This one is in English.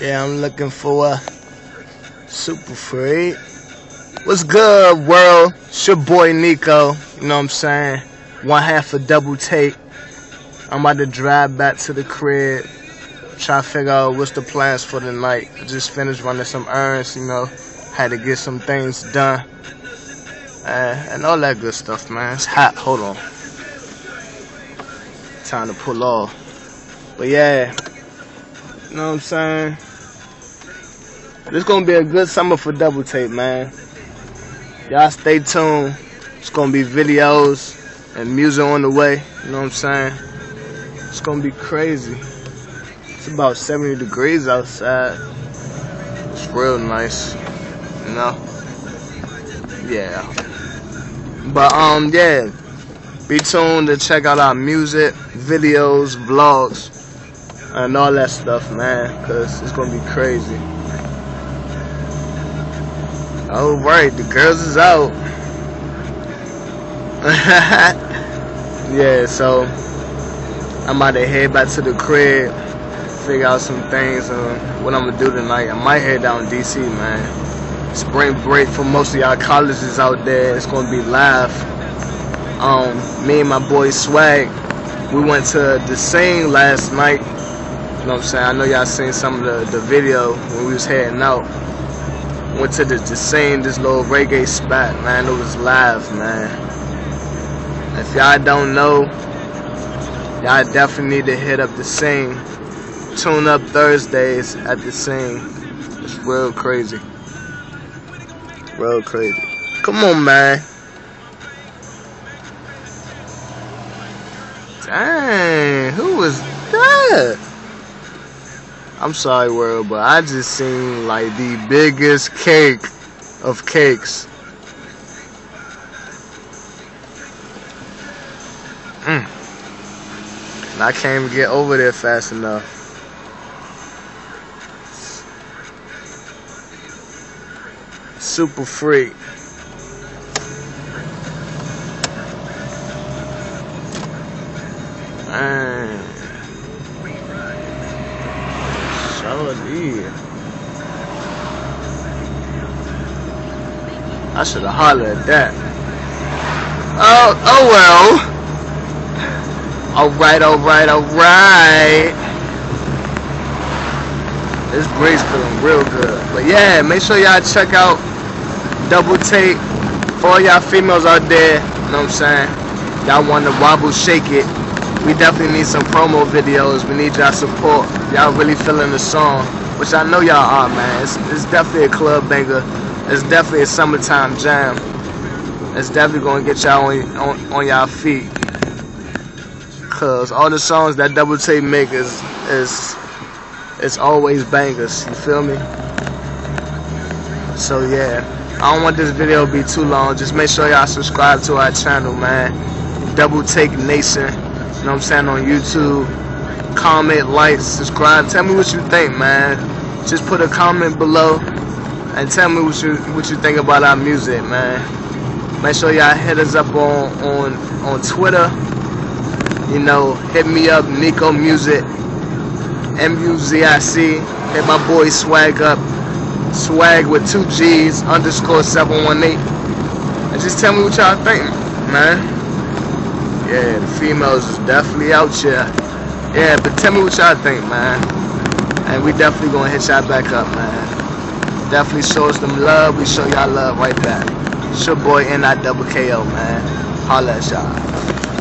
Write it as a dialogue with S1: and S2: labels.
S1: Yeah, I'm looking for a super free. What's good, world? It's your boy Nikko. You know what I'm saying? One half a double take. I'm about to drive back to the crib. Try to figure out what's the plans for the night. I just finished running some errands, you know. Had to get some things done. Uh, and all that good stuff, man. It's hot. Hold on. Time to pull off. But yeah. You know what I'm saying? This gonna be a good summer for double take, man. Y'all stay tuned. It's gonna be videos and music on the way. You know what I'm saying? It's gonna be crazy. It's about 70 degrees outside. It's real nice. You know? Yeah. But um yeah. Be tuned to check out our music, videos, vlogs, and all that stuff, man. Cause it's gonna be crazy. All right, the girls is out. yeah, so I'm about to head back to the crib, figure out some things on what I'm gonna do tonight. I might head down DC, man. Spring break for most of y'all colleges out there. It's gonna be live. Um, me and my boy Swagg, we went to the sing last night. You know what I'm saying? I know y'all seen some of the, the video when we was heading out. Went to the, the same this little reggae spot, man. It was live, man. If y'all don't know, y'all definitely need to hit up the sing. Tune up Thursdays at the sing. It's real crazy. Real crazy. Come on, man. Dang, who was that? I'm sorry, world, but I just seen like the biggest cake of cakes. Mm. And I can't even get over there fast enough. Super free. Did. I should have hollered at that. Oh, oh well. Alright, alright, alright. This breeze feeling real good. But yeah, make sure y'all check out Double Take. For all y'all females out there, you know what I'm saying? Y'all want to wobble, shake it. We definitely need some promo videos. We need y'all support. Y'all really feeling the song, which I know y'all are, man. It's, it's definitely a club banger. It's definitely a summertime jam. It's definitely gonna get y'all on, on, on y'all feet. Cause all the songs that Double Take make is is it's always bangers. You feel me? So yeah, I don't want this video to be too long. Just make sure y'all subscribe to our channel, man. Double Take Nation. You know what I'm saying on YouTube. Comment, like, subscribe. Tell me what you think, man. Just put a comment below and tell me what you what you think about our music, man. Make sure y'all hit us up on on on Twitter. You know, hit me up, Nikko Muzic, M-U-Z-I-C. Hit my boy Swagg up, Swagg with two G's underscore 718. And just tell me what y'all think, man. Yeah, the females is definitely out here. Yeah, but tell me what y'all think, man. And we definitely gonna hit y'all back up, man. Definitely show us them love. We show y'all love right back. It's your boy N-I-double-K-O, man. Holla at y'all.